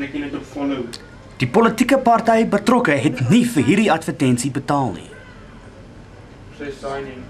trek jy net op follow. Die politieke party betrokke het nie vir hierdie advertensie betaal nie. Sy signing.